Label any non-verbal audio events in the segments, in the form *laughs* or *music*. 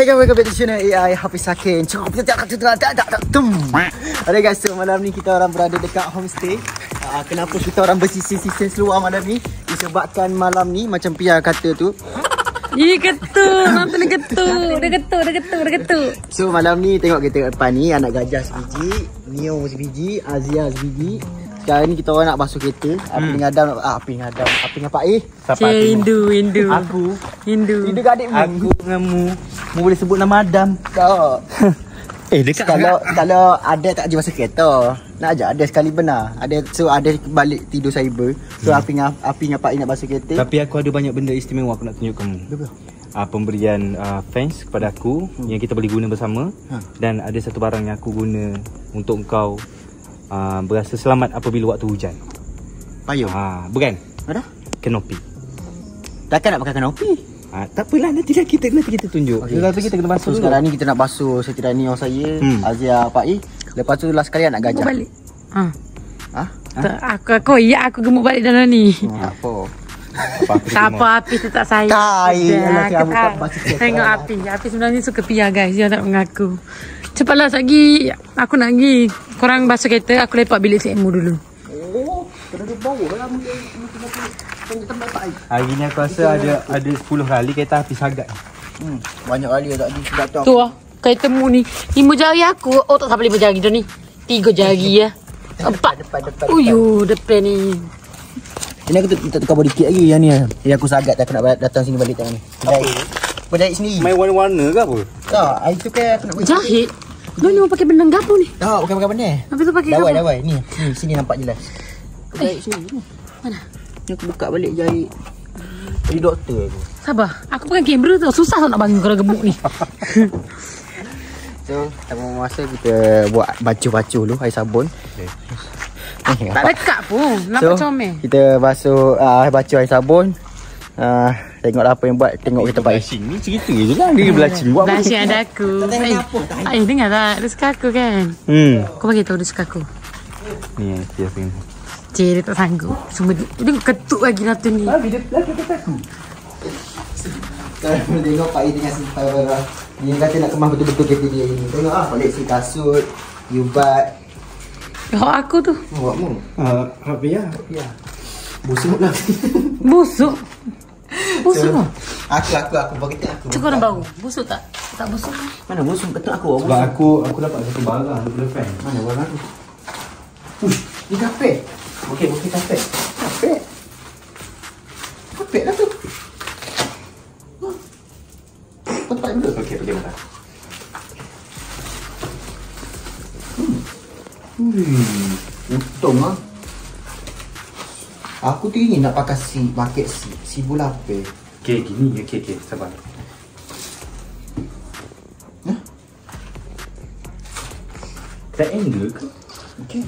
Hey guys, welcome back to channel AI Hafiz Sakin Cukup tak tak tak tak tak tak tum. Alright guys, so malam ni kita orang berada dekat homestay uh, Kenapa kita orang bersisir-sisir seluar malam ni Disebabkan malam ni macam Pia kata tu Ih ketuk, nampak dia ketuk. Dia ketuk, dia ketuk, dia ketuk. So malam ni tengok kita depan ni Anak gajah sebiji Neo sebiji Azia sebiji Sekarang ni kita orang nak basuh kereta. Api Hmm. dengan Adam nak ah, Api dengan Adam. Api dengan Pak Eh Siapa Cik? Hindu, Hindu. Aku. Hindu. Hidup kat adik Aku dengan mu. Mu boleh sebut nama Adam. Tak. *laughs* Eh dekat Kalau kalau ada tak je basuh kereta Nak aja ada sekali benar. Ada so ada balik tidur cyber. So api dengan api dengan Pak Eh nak basuh kereta. Tapi aku ada banyak benda istimewa aku nak tunjuk kamu Apa? uh, Pemberian uh, fans kepada aku Yang kita boleh guna bersama. Ha. Dan ada satu barang yang aku guna Untuk kau uh, Berasa selamat apabila waktu hujan Payung uh, Bukan Ada? Kenopi Takkan nak pakai kanopi uh, Tak apalah nanti lah kita Nanti kita tunjuk okay. Tapi kita kena basuh dulu sekarang ni kita nak basuh Setira Neo saya Hmm. Azia Pak Eh Lepas tu last sekali Gemuk gajah balik. Ha. Ha? Tak, aku, aku, ya aku gemuk balik dalam ni. Hmm, apa? Apa Tak apa, Api sayang. Tai, kamu tak tak- basuh kereta. Tengok Api. Api sebenarnya suka Pia guys. Dia nak mengaku. Cepatlah lagi. Aku nak pergi. Korang basuh kereta. Aku lepak bilik CMU dulu. Oh Kena dia bawa lah Hari ni aku rasa ada Ada 10 kali kereta api sagat Hmm, banyak kali tak di sebab tu. Tu lah. Kereta mu ni. Lima jari aku. Oh tak sampai lima jari dah ni. Tiga jari ya. Empat. Depan depan. Uyu, depan ni. Ini aku tak tukar body kit lagi yang ni. Yang aku sagat aku nak datang sini balik tangan ni. Berdaya. Berdaya sendiri. Main warna-warna ke apa? Tak, hari tu kan aku nak bagi. Jahit. Lu ni mau pakai benang gapo ni? Tak, bukan pakai benda. Habis tu pakai Dawai, gapo? dawai. Ni, ni sini nampak jelas. Berdaya sini. ni. Mana? Ni aku buka balik jari. Jadi doktor aku. Sabar. Aku pakai kamera tu. Susah tau nak bangun kalau gemuk ni. *laughs* So, tanpa masa kita buat basuh-basuh dulu air sabun. Okay. tak dekat pun. Nampak comel. kita basuh uh, basuh air sabun. Uh, tengoklah apa yang buat. Tengok kita baik. Blushing ni cerita je lah Dia blushing Buat Blushing ada aku. Tak tengok Eh, Eh, dengar tak? Dia suka aku kan? Hmm Kau bagi tahu dia suka aku. Ni yang dia tengok Cik, dia tak sanggup. Semua dia, dia ketuk lagi nak tu ni. dia lelaki kata aku kita tengok Pak I tengah simpan barang. Dia kata nak kemas betul-betul kereta dia ini. Tengok ah, koleksi kasut, ubat. Oh, aku tu. Buat mu. Uh, apa ya? Ya. Busuk lah. *laughs* Busuk. Busuk So. Aku, aku, aku. Bagi tak aku. Cukup orang bau. Busuk tak? Tak busuk. Mana busuk? Ketuk aku. Sebab Busuk. aku aku dapat satu barang daripada fan. Mana barang aku? Ush, ni kapet. Okey, okey kapet. Kapet. Kapet lah tu. Kau tempat dulu. Okey, okey bentar. Hmm, untung ah. Aku tu ingin nak pakai si paket si si bulape. Okey, gini. Okey, okey, sabar. Hah? Triangle ke? Okey.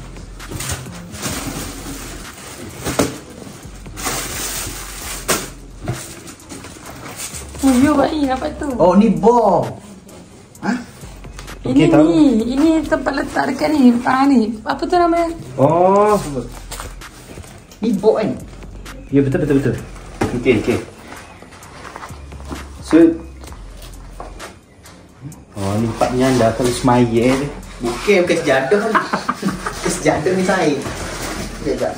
Oh, ya, baik. Nampak tu. Oh ni bom. Hah? ini tahu. ni. Ini tempat letak dekat ni. Ah, ni. Apa tu namanya? Oh. Ni bom kan? Ya betul betul betul. Okey, okey. So Oh, ni tempatnya anda kalau semaya eh. Bukan bukan sejadah ni. sejadah ni saya. Sekejap.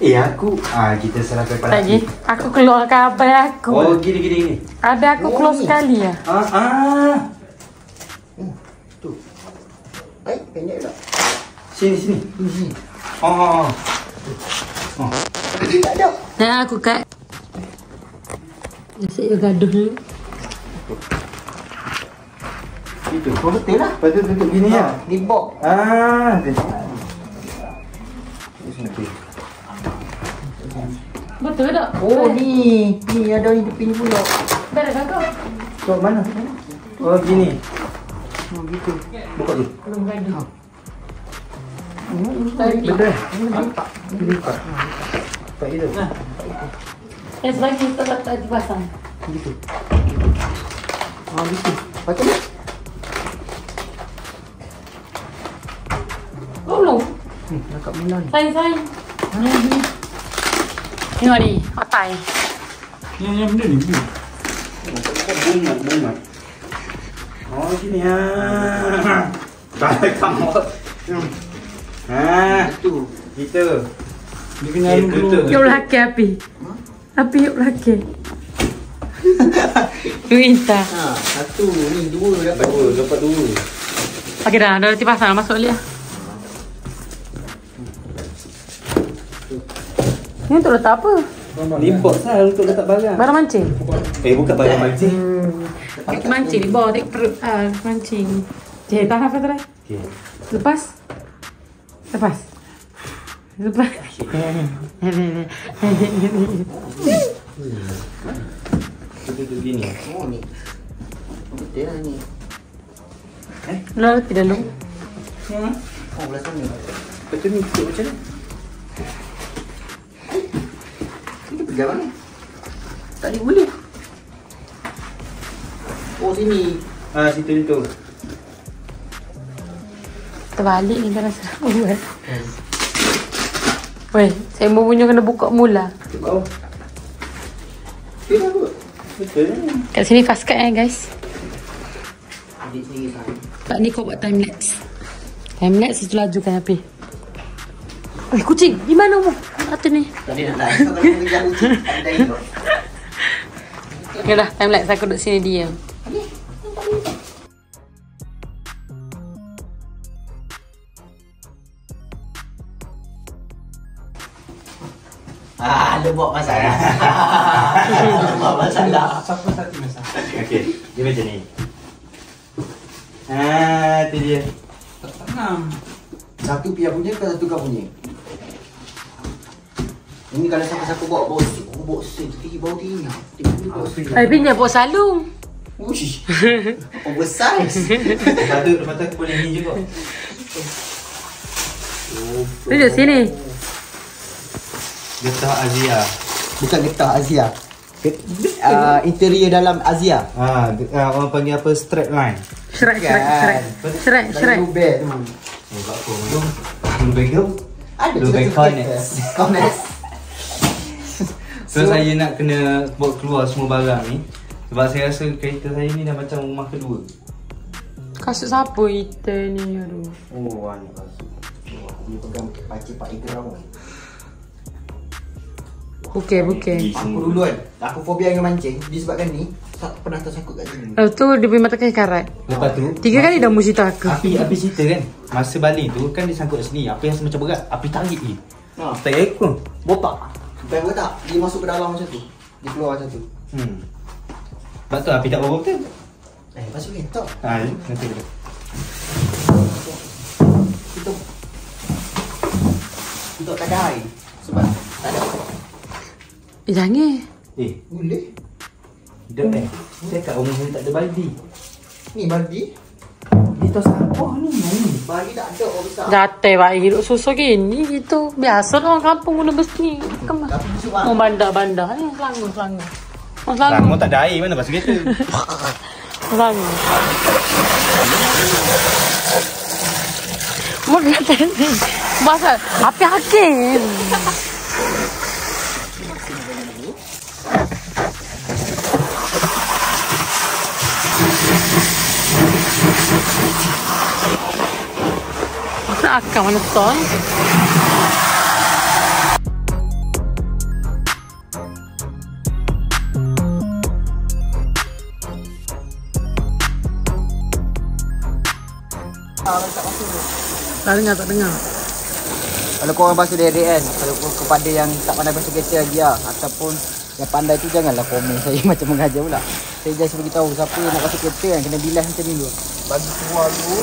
Eh, aku ah kita serahkan pada Lagi. Aku keluar kabar aku. Oh, gini gini gini. Ada aku Oh, close ni. sekali ya. Ah ah. Hmm, tu. Baik, pendek tak? Sini sini. Ni sini. Oh. Oh. Tak ada. Dan aku kat. Nasib dia gaduh dulu. Itu. Oh betul lah. Betul betul gini ya. Ni bom. Ah, betul. Tak? Oh ni. Ni ada ni tepi ni pula. Beres kan kau? So mana? Oh, gini. Oh gitu. Buka dulu. Belum gaduh. Betul. Nampak. Buka. Tak itu. Yang sebagi kita tak tak dipasang. Gitu. Ah gitu. Patut ni. Oh belum. Hmm, nak bulan. Sain sain. Tengok ni. Otai. Yang yang benda ni. Bunga bunga. Kamu sini ha. Balik kamu. Ha, Itu. kita. Dia kena Eh, dulu. tutup. Yuk laki api. Api yuk laki. *laughs* Minta. Ha, satu ni dua dapat Dua, dapat dua. Okey dah, dah reti pasang masuk dia. Ni untuk letak apa? Ni box lah untuk letak barang. Barang mancing. Eh, bukan barang mancing. Kita mancing ni bawa tak perut ah mancing. Jeh, tahan apa tadi? Okey. Lepas. Lepas. Lepas. Kita tutup gini. Oh ni. Betul lah ni. Lalu tidak lu. Oh belah sana. Betul ni macam ni. Ini pegang mana? Tak boleh boleh. Oh sini. Ha, situ situ. Terbalik ni dalam serang buat. Weh, saya mau punya kena buka mula. Oh. Kat sini fast cut eh guys. Kan. Pak ni kau buat time lapse. Time lapse itu laju kan api. Eh kucing, di mana mu? Atas ni. Tadi nak kalau kucing. Ada ini. Ya dah, time lapse aku duduk sini diam. Ah, dia buat masalah. Dia *laughs* *laughs* buat masalah. Okey, dia macam ni. Ha, tu dia. Satu pihak punya ke satu kau punya? Ini kalau siapa-siapa bawa bawa sen, oh, bawa sen, tinggi bau tinggi. Tinggi bau sen. Eh, pinjam buat salung. Uish. *laughs* Oversize. Lepas tu, lepas tu aku boleh ni juga. Duduk sini. Getah Azia. Bukan getah Azia. Get, uh, interior dalam Azia. Ha, ah, orang panggil apa? Strap line. Shrek, shrek, shrek. Shrek, shrek. Dalam Uber tu. Oh, kat apa? Belum. Belum bagus. Ada Uber cerita-cerita. Connect. Connect. So, saya nak kena bawa keluar semua barang ni. Sebab saya rasa kereta saya ni dah macam rumah kedua. Kasut siapa kita ni? Aduh. Oh, anak kasut. Wah, dia pegang pakcik Pak Ikram. Bukan, bukan. Aku dulu kan, aku fobia dengan mancing disebabkan ni tak pernah tersangkut kat sini. Lepas tu dia punya mata kaki karat. Lepas tu, Tiga kali dah mesti cerita aku. Api, api cerita kan Masa baling tu kan dia sangkut kat sini Api rasa macam berat Api tarik ni Ha, Tak ekor botak. Bukan botak, dia masuk ke dalam macam tu. Dia keluar macam tu. Hmm Lepas tu api tak bawa betul Eh, masuk kereta. Ha, nanti kita Kita Untuk kadai. Sebab tak ada Eh, jangan. Eh, boleh. dah eh Saya kat rumah saya tak ada baldi Ni baldi. Dia tahu sampah ni Baldi tak ada orang besar. Jatuh pak hidup susah gini gitu. Biasa lah orang kampung guna besi. Kemas. Tapi mesti Oh bandar-bandar. Eh, selangor, selangor. Oh, selangor. tak ada air mana basuh kereta *laughs* Selangor. Mau kata ni. Masa api hakim. Masa akan mana ton? Tak dengar, tak dengar. Kalau korang basuh direct kan Kalau kepada yang tak pandai basuh kereta lagi lah Ataupun yang pandai tu janganlah komen *laughs* saya macam mengajar pula Saya just beritahu siapa yang nak basuh kereta kan Kena bilas macam ni dulu Bagi keluar dulu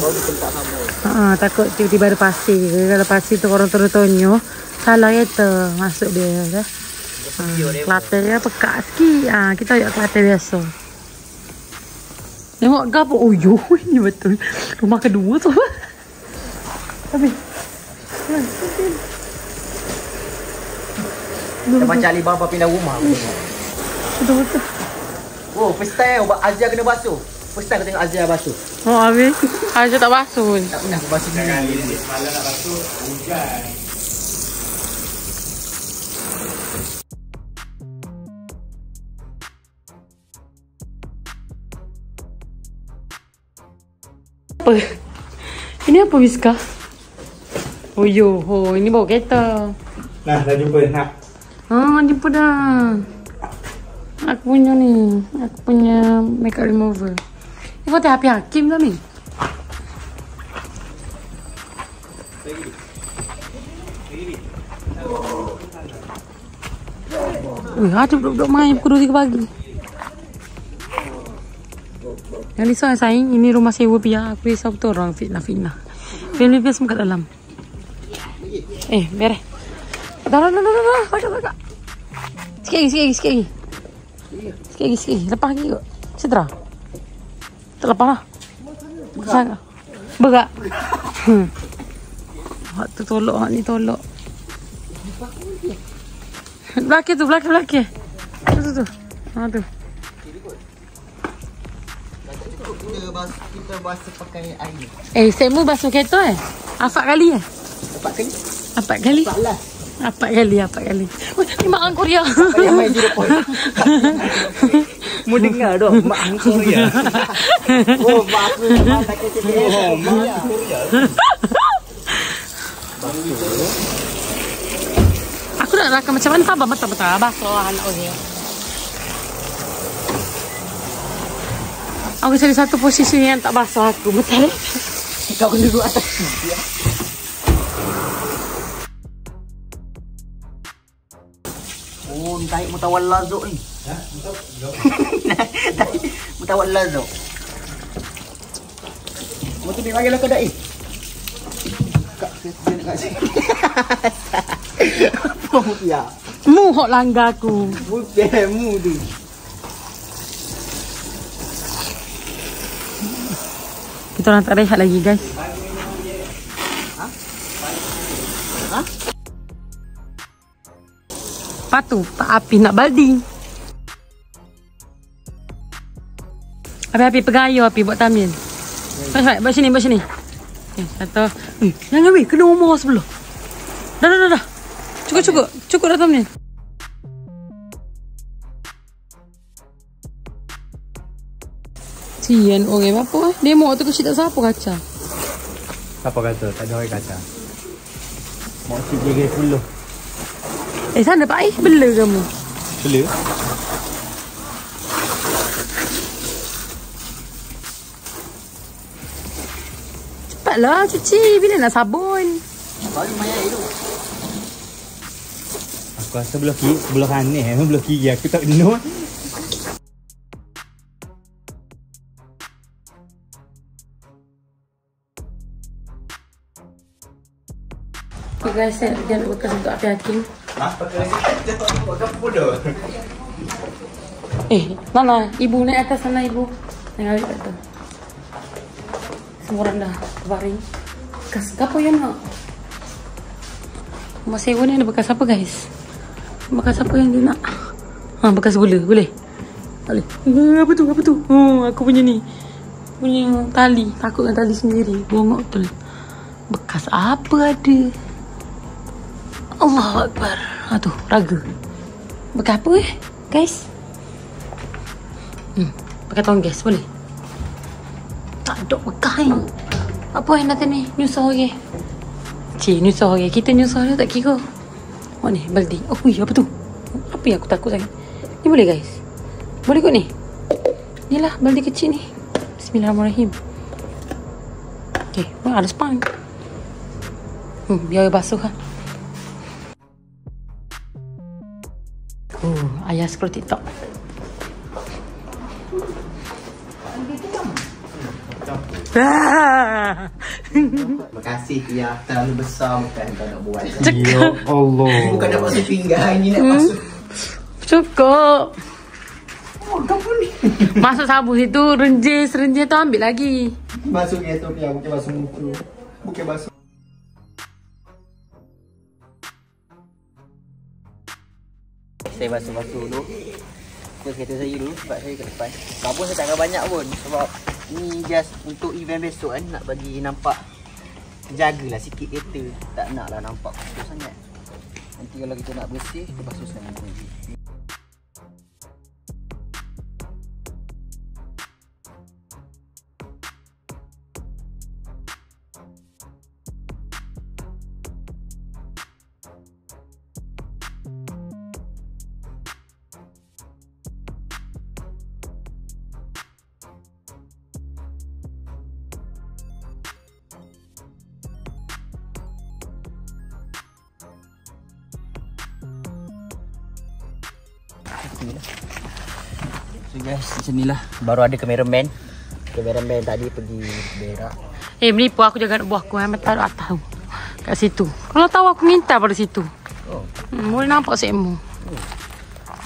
Baru tentak sama Ha, takut tiba-tiba ada pasir ke. Kalau pasir tu orang terus tonyo. Salah kereta masuk dia. Dah. Ha, Kelantan dia pekat sikit. Ha, kita ayat Kelantan biasa. Tengok gapo. Oh yo, *laughs* ini betul. Rumah kedua tu. Habis. Dah macam Alibaba pindah rumah Betul-betul. Oh first time Azia kena basuh First time aku tengok Azia basuh Oh, habis. Aja tak basuh pun. Tak pernah aku basuh gini Apa? Ini apa Wiska? Oh yo, oh ini bawa kereta. Nah, dah jumpa nak. Ah, jumpa dah. Aku punya ni. Aku punya makeup remover. Kau tengok api hakim dah ni. Ui, ada duduk-duduk main pukul 2 pagi. Yang risau yang sayang, ini rumah sewa pihak. Aku risau betul orang fitnah-fitnah. Film-film semua kat dalam. Eh, beres. Dah, dah, dah, dah, dah, dah. Baca. Sikit lagi, sikit lagi, sikit lagi. Sikit lagi, sikit lagi. Lepas lagi kot. Cedera. Tak lepas lah. Sangat. Berat. Hmm. Hak tu tolok, hak ni tolok. Belakang tu, belakang, belakang. Tu, tu, tu. Ha, tu. Kita basuh, kita basuh pakai air. Eh, Semu basuh kereta eh? Empat kali eh? Empat kali. Empat kali? Empat lah. Empat kali, empat kali. Oh, ni mak ang Korea. Yang main zero point. *laughs* Mu dengar dah mak hang Korea. Oh, mak aku memang tak kecil. Oh, mak Aku nak rakam macam mana tabah mata mata basuh anak orang. Aku cari satu posisi yang tak basuh aku. Betul? Kau kena duduk atas. Oh, ni tarik mutawalla zuk ni. Ha? *laughs* Tarik mutawalla zuk. Mau tu dia panggil aku dah eh. Kak, dia nak kat sini. Apa ya? Mu hok langgar aku. Bukan mu tu. Kita orang tak rehat lagi guys. Lepas tu, Pak Api nak baldi. Api-api pegayo Api buat tamin. Cepat, cepat. Buat sini, buat sini. Okay, satu. Eh, jangan weh. Kena umur sebelah. Dah, dah, dah, dah. Cukup, cukup. Cukup dah tamin. Sian orang apa eh. Demo tu kecil tak siapa kaca. Siapa kata tak ada orang kata. Mak cik jaga puluh. Eh sana Pak Aih bela kamu. Bela? Cepatlah cuci. Bila nak sabun? Baru main air tu. Aku rasa belah kiri, sebelah kanan eh. Belah kiri aku tak kena. Okay guys, saya nak bekas untuk api hakim. Eh, Nana, ibu naik atas sana ibu. Naik kat tu. Semua orang dah berbaring. Bekas apa yang nak? Rumah sewa ni ada bekas apa guys? Bekas apa yang dia nak? Ha, bekas gula, boleh? Boleh. Eh, apa tu? Apa tu? Oh, aku punya ni. Punya tali. Takut dengan tali sendiri. Bongok betul. Bekas apa ada? Allah Akbar. Ha tu, raga. Bekas apa eh, guys? Hmm, pakai tong gas boleh? Tak ada bekas ni. Apa yang nanti ni? Nyusah orang. Cik, nyusah orang. Kita nyusah dia tak kira. Oh ni, baldi. Oh, ui, apa tu? Apa yang aku takut sangat? Ni boleh guys? Boleh kot ni? Ni lah, baldi kecil ni. Bismillahirrahmanirrahim. Okay, ada spang. Hmm, biar basuh lah. Oh, ayah seperti TikTok. *laughs* Ah! Terima kasih ya. Terlalu besar bukan kau nak buat. Ya Allah. *laughs* Bukan nak basuh pinggan. Ini nak basuh. Cukup. Oh, kau pun ni. *laughs* Masuk sabun situ, renjis, renjis tu ambil lagi. Basuh ke tu ya. Bukan basuh muka. Bukan basuh. Saya basuh-basuh dulu. Terus kereta saya dulu sebab saya ke depan. Sabun saya tak akan banyak pun sebab ni just untuk event besok kan nak bagi nampak jagalah sikit kereta. Tak nak lah nampak kotor sangat. Nanti kalau kita nak bersih, kita basuh sekali lagi. Guys, macam ni lah. Baru ada cameraman. Cameraman tadi pergi berak. Eh menipu aku jaga anak buah aku Yang taruh atas tu Kat situ Kalau tahu aku minta pada situ Oh. hmm, Boleh nampak semu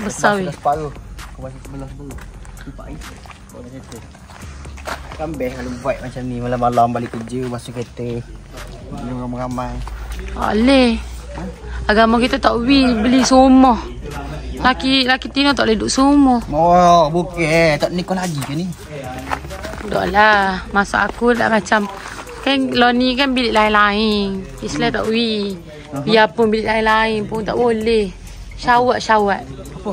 Besar weh Sebelah separuh. Kau masih sebelah sebelah. Nampak ni? Boleh kereta. Kan best kalau buat macam ni malam-malam balik kerja masuk kereta. Minum ramai-ramai. Aleh Agama kita tak boleh beli semua Laki laki Tina tak boleh duduk semua Oh, bukan. Tak ni kau lagi ke ni? Duduk lah Masa aku dah macam Kan lo ni kan bilik lain-lain Islam tak boleh Biarpun bilik lain-lain pun tak boleh Syawat-syawat Apa?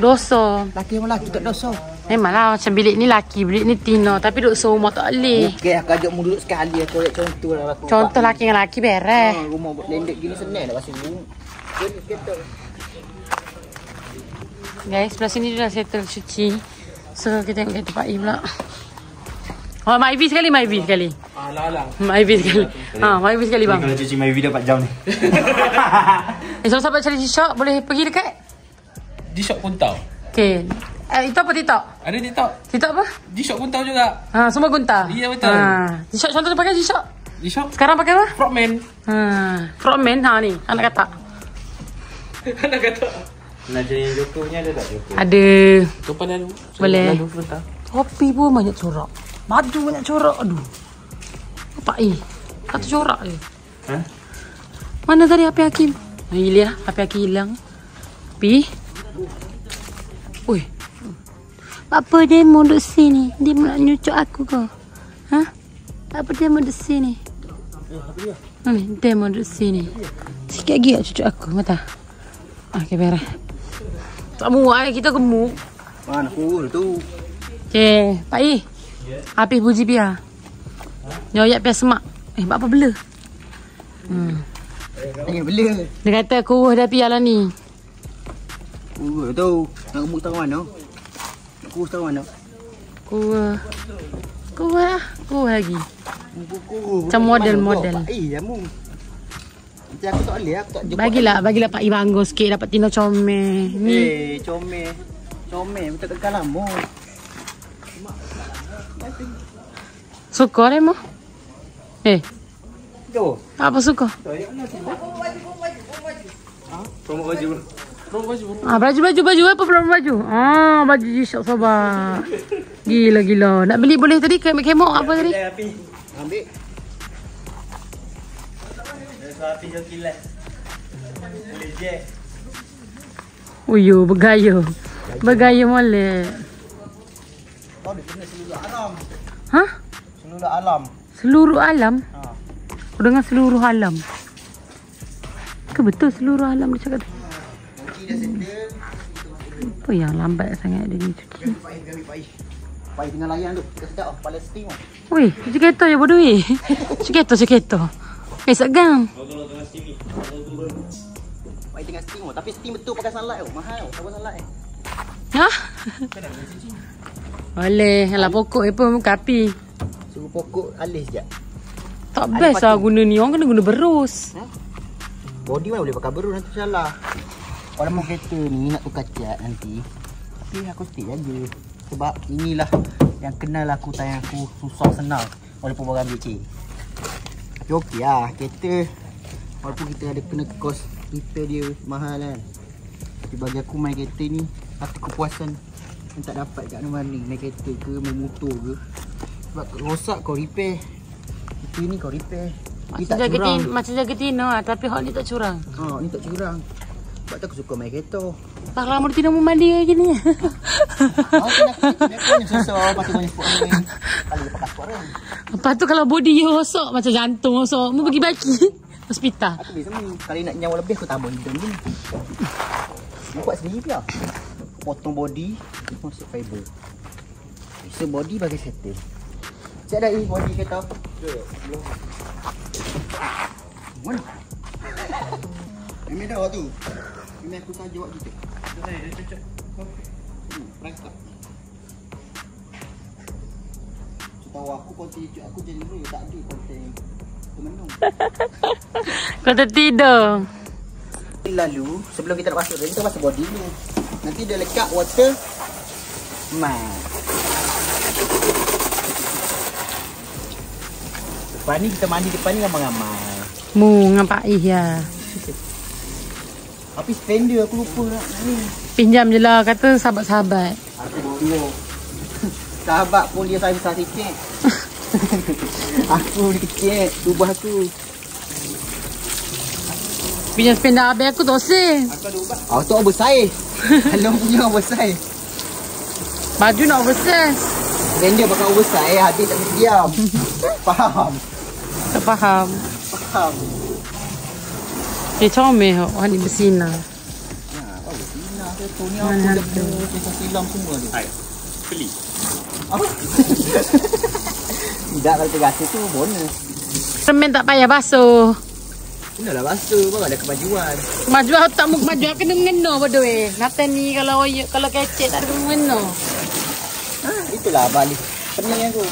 Dosa Laki sama laki tak dosa. Memanglah macam bilik ni laki Bilik ni Tina Tapi duduk semua tak boleh Okey, aku ajak mu duduk sekali aku ajak contoh lah aku. Contoh laki dengan laki beres Ha, rumah buat landed gini senang dah pasal kereta. Guys, sebelah sini dah settle cuci. So, kita tengok kereta Pak I pula. Oh, Mak Ivy sekali, Mak Ivy sekali. Alah-alah. Mak Ivy sekali. Ha, Mak Ivy sekali bang. Kalau cuci my video 4 jam ni. *laughs* Eh, so sahabat cari shop boleh pergi dekat? G-Shock pun tahu. Okay. Eh, itu apa TikTok? Ada TikTok. TikTok apa? G-Shock pun tahu juga. Ha, semua gunta. Ya, betul. Ha, G-Shock contoh tu pakai G-Shock. G-Shock Sekarang pakai apa? Frogman. Ha, Frogman ha ni, anak kata. *laughs* Anak kata. Nak jadi Joko punya ada tak Joko? Ada. Tupan lalu. Boleh. Lalu. Topi pun banyak corak. Baju banyak corak. Aduh. Apa eh? Kata corak je. Ha? Mana tadi HP Hakim? Nah, Ilia, HP Hakim hilang. Pi. Ui. Apa dia mau duduk sini? Dia nak nyucuk aku ke? Ha? Apa dia mau duduk sini? Ni, dia mau duduk sini. Sikit lagi nak cucuk aku, mata. Ah, okay, beres. Tak muat eh, kita gemuk. Mana full tu. Okay, Pak I. Habis puji biar. Nyoyak biar semak. Eh, buat apa bela? Hmm. Tanya bela. Dia kata kuruh dah piala ni. Full tu. Nak gemuk tahu mana? Nak kurus tahu mana? Kuruh. Kuruh lah. Kuruh lagi. Kurus. Macam model-model. Eh, jamu. Nanti aku tak boleh, aku tak jumpa. Bagilah, bagilah Pak I bangga sikit dapat Tino comel. Ni. Eh, comel. Comel, betul kat lama. Suka mah. Eh, Jo. apa suka? Promo baju. Ah, baju baju baju apa belum baju? Ah, baju G-Shock sabar. Gila gila. Nak beli boleh tadi kemok apa tadi? api. Ambil. Ada api joki lah. Boleh bergaya. Bergaya molek. Kau dia kena seluruh alam. Hah? Seluruh alam. Seluruh alam? Ha. Aku dengar seluruh alam. Ke betul seluruh alam dia cakap tu? Nanti dah settle. Apa yang lambat sangat dia ni cuci? Pai, tengah layan tu. Kita sedap oh, Palestin oh. Weh, cuci kereta je bodoh weh. *laughs* Cuci kereta, cuci kereta. Eh, segang. Pai tengah steam oh. Tapi steam betul pakai sunlight oh. Mahal oh. Tahu sunlight eh. Ha? Boleh, alah pokok ni pun muka api. Suruh pokok alis je. Tak best lah guna ni. Orang kena guna berus. Body mana boleh pakai baru nanti salah. Walaupun kereta ni nak tukar cat nanti. Tapi aku stick aja. Sebab inilah yang kenal aku tayang aku susah senang. Walaupun barang becek. Tapi okey lah kereta. Walaupun kita ada kena kos repair dia mahal kan. Tapi bagi aku main kereta ni satu kepuasan yang tak dapat kat mana ni. Main kereta ke, main motor ke. Sebab rosak kau repair. Itu ni kau repair. Dia Macam tak jaga, curang. tin, macam jaga Tino lah. Tapi hot ni tak curang. Ha, ni tak curang. Sebab tu aku suka main kereta. Tak lama dia Tino mau mandi lagi ni. Oh, kena kena kena susah lepas tu banyak sport ni. Kali lepas sport ni. Lepas tu kalau body you rosak macam jantung rosak. Mu pergi baki. *laughs* Hospital. Aku biasa ni kali nak nyawa lebih aku tambah hidung ni. Aku buat sendiri pula. Potong body, masuk fiber. Bisa body bagi settle. Siap dah ini body kereta. Mana? Ini dah tu. Ini aku saja buat gitu. Hmm, price tak? Tahu aku konten YouTube aku dulu tak ada konten temenung. *laughs* Kau tertidur. Lalu sebelum kita nak masuk kita masuk body dulu. Nanti dia lekat water mat. Depan ni kita mandi depan ni ramai-ramai. Mu ngapak iya. Tapi spender aku lupa nak ni. Pinjam je lah kata sahabat-sahabat. Aku bodoh. Sahabat pun dia saya besar sikit. *laughs* aku ni kecil. Tubuh aku. Pinjam spender habis aku tak usah. Oh, tu oversize. *laughs* Kalau punya oversize. Baju nak oversize. Spender pakai oversize. Habis tak boleh diam. *laughs* Faham? Tak faham. Faham. Eh comel hok. Wah ni bersinar. Nah, tu ni aku dah silam semua tu. Hai. Beli. Apa? Tidak kalau terasa tu bonus. Semen tak payah basuh. Kenalah basuh baru ada kemajuan. Maju aku tak mau maju aku kena mengena bodoh eh. Nata ni kalau kalau kecek tak ada mengena. Ha, itulah balik. Pening aku.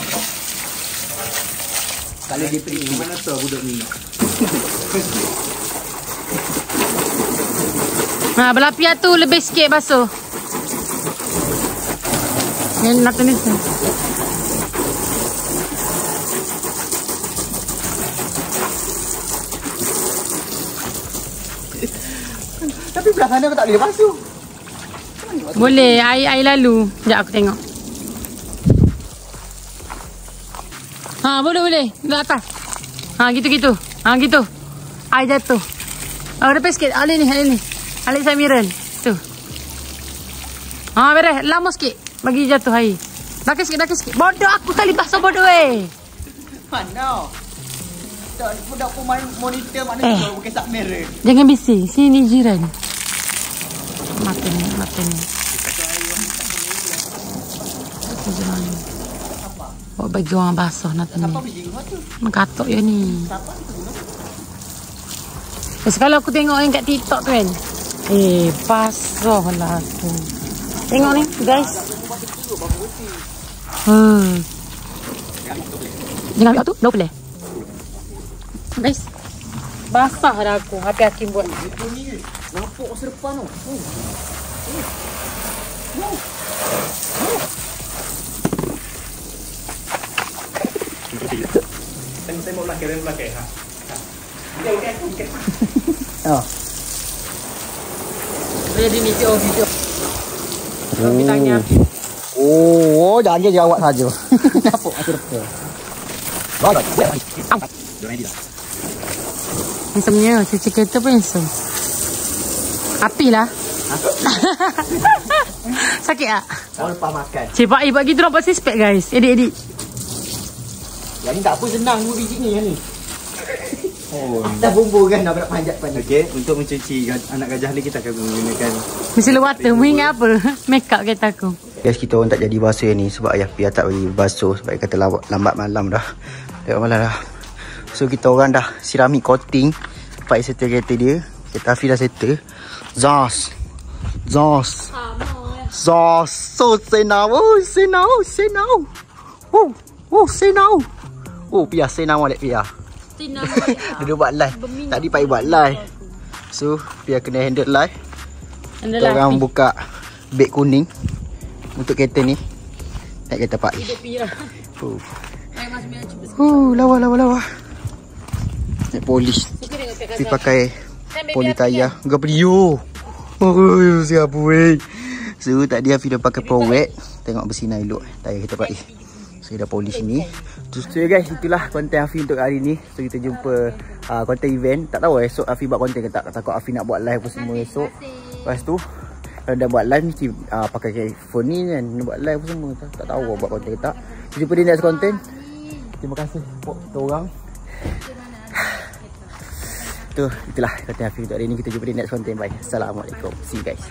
Kalau dia pergi Mana tahu budak ni? Ha, belah pihak tu lebih sikit basuh. Ni nak ni. *laughs* Tapi belah sana aku tak boleh basuh. Boleh, air air lalu. Sekejap aku tengok. Ha, boleh boleh. Di atas. Ha, gitu gitu. Ha, gitu. Air jatuh. Oh, depan sikit. Alih ni, alih ni. Alih Samiran. Tu. Ha, beres. Lama sikit. Bagi jatuh air. Belakang sikit, belakang sikit. Bodoh aku kali basuh bodoh eh. Mana? Budak pun main- monitor mana Eh. eh. pakai sak merah. Jangan bising. Sini jiran. Mata ni, mata ni. Jiran. Bawa bagi orang basuh nak ni. Tu? Mengkatok ya ni. Tu? Terus kalau aku tengok yang kat TikTok tu kan. Eh, basuh lah aku. Tengok ni, guys. Hmm. Jangan ambil tu, dah boleh. Guys. Basah dah aku. Habis Hakim buat. Itu ni ke? Nampak masa depan tu. Oh. Saya saya mau belakang, saya belakang. Ha. Oh. Jadi ni video video. Kami tanya. Oh, jangan dia jawab saja. *laughs* Nampak masa depan. Baik. Handsome-nya. Cuci kereta pun handsome. Api lah. *laughs* Sakit tak? Kau lepas makan. Cik Pak Ibu gitu nampak suspect guys. Edit-edit. Yang ni tak apa senang dua biji ni yang ni. *laughs* Oh, dah bumbu kan nak nak panjat panjat. Okey, untuk mencuci anak gajah ni kita akan menggunakan Mesti lu water. Mu ingat apa? Make up kereta aku. Guys, kita orang tak jadi basuh yang ni sebab ayah Pia tak bagi basuh sebab dia kata lambat, lambat malam dah. Lewat malam dah. So kita orang dah sirami coating Pak settle kereta dia. Kereta Afi dah settle. Zos. Zos. Zos. So say now. Oh, say now. Say now. Oh, oh, say now. Oh, Pia say now balik Pia. *laughs* Dia duduk buat live. Tadi Pak I buat live. So, Pia kena handle live. Kita orang buka beg kuning untuk kereta ni. Naik kereta Pak I. Oh. Uh, lawa lawa lawa. Naik polis. Tapi pakai poli tayar. Enggak pedio. Oh, siapa weh. So tadi Hafiz dah pakai pro wet. Tengok bersinar elok tayar kita Pak. So dah polis ni. So, so guys, itulah konten Hafiz untuk hari ni. So kita jumpa uh, konten event. Tak tahu esok Hafiz buat konten ke tak. Takut Hafiz nak buat live apa semua esok. Lepas tu kalau dah buat live mesti uh, pakai phone ni kan. Nak buat live semua tak, tak tahu buat konten ke tak jumpa di next konten Terima kasih support kita orang. Tu itulah konten Hafiz untuk hari ni. Kita jumpa di next konten Bye. Assalamualaikum. See you guys